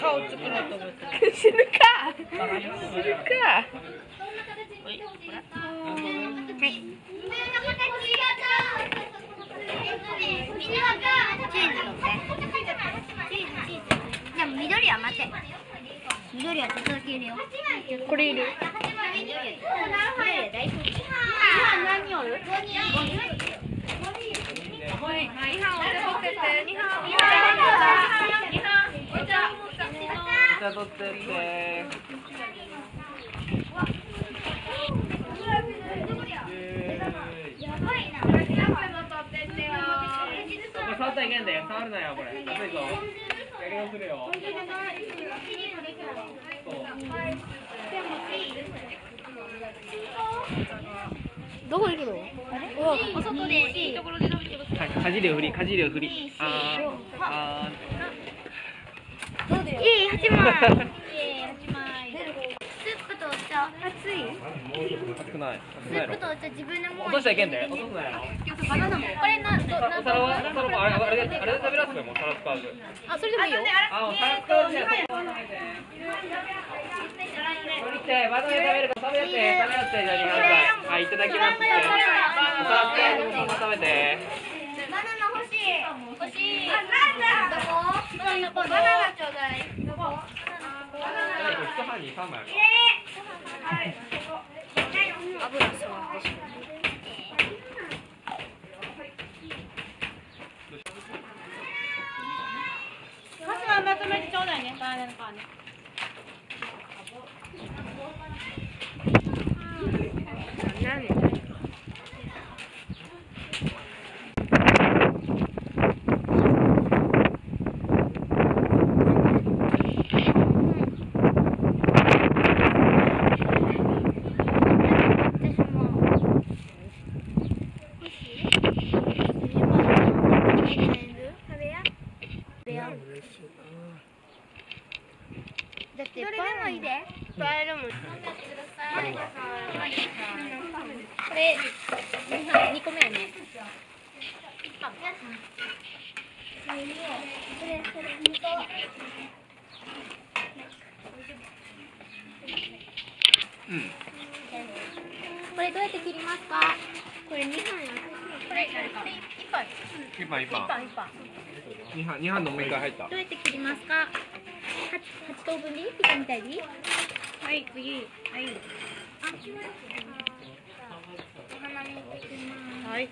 顔作ろうと思って死ぬか死ぬかははい。これい。る何おるお茶取ってってったらいけんだよ触るなよこれ？熱いぞやけどするよそうどこ行くのお外でいいところで飲みてくだかかじりを振りかじりを振り。あー。あいいいい八枚スープとお茶熱いー熱くない熱くないスープとお茶自分のも落としたらいけんだ？よ落とすなよバナナもこれなどなお皿はお皿もあれあれあれで食べらすよもう皿使わずあそれでもいいよあ皿使わずねこれってバナナ食べるか食べて食べやってじゃあ皆さんはいいただ？きますってお皿使わずに食べてバナナ欲しい欲しいバナナバナナちょうだ？い何これ一班に三枚あるカスはまとめてちょう。だいねバナナの皮ねだってどれでもいいでどれでもこれ二個目やねこれこれ二個うんこれどうやって切りますか？これ二本やこれこれ一本一班一班一本二班二班のもう一回入った。どうやって切りますか？八八等分でいい？ピザみたいでいい？はい次。はい。お花見行きます。はい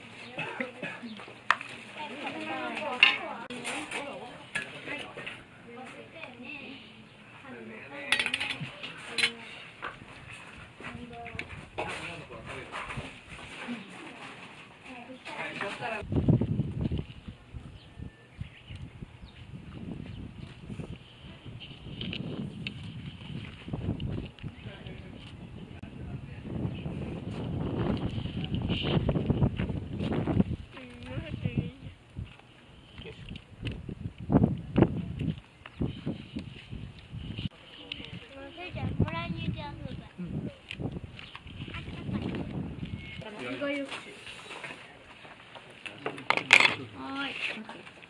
はい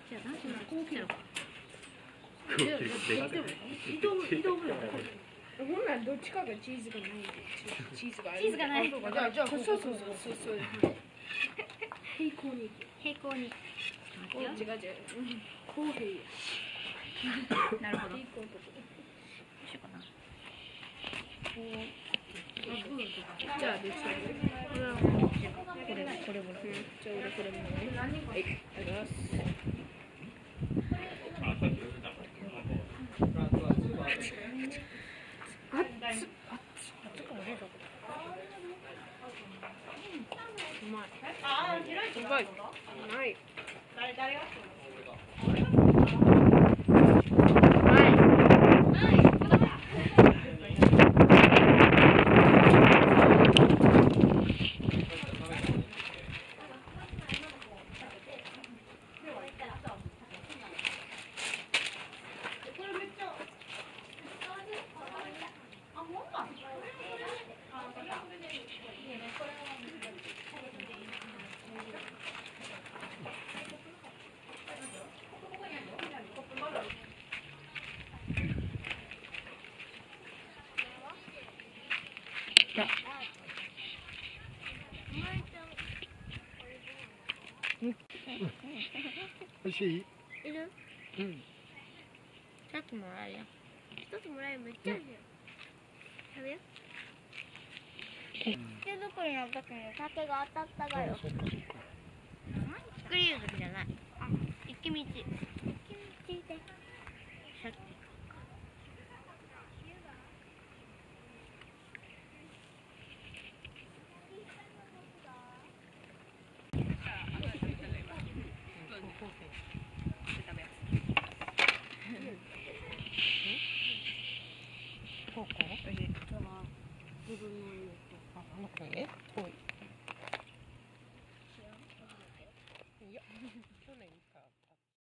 じゃあ何しようこう切るかほんならどっちかがチーズがないチーズがあるチーズがないじゃあじゃあそう。そうそうそうそう平行に平行に違う違う公平やなるほど平行のとこどうしようかなこうじゃあできたこれはこれこれも。らうじゃあ俺これもね。はいありがとうございますうまいうまいうまいしい？いる。うん。もらえるよ。一つもらえるめっちゃあるよ。食べよ手作りの時に酒が当たったがよ。じゃない。道聞いてさっきこうこうあ、あの子？ね遠いいや